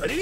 あれ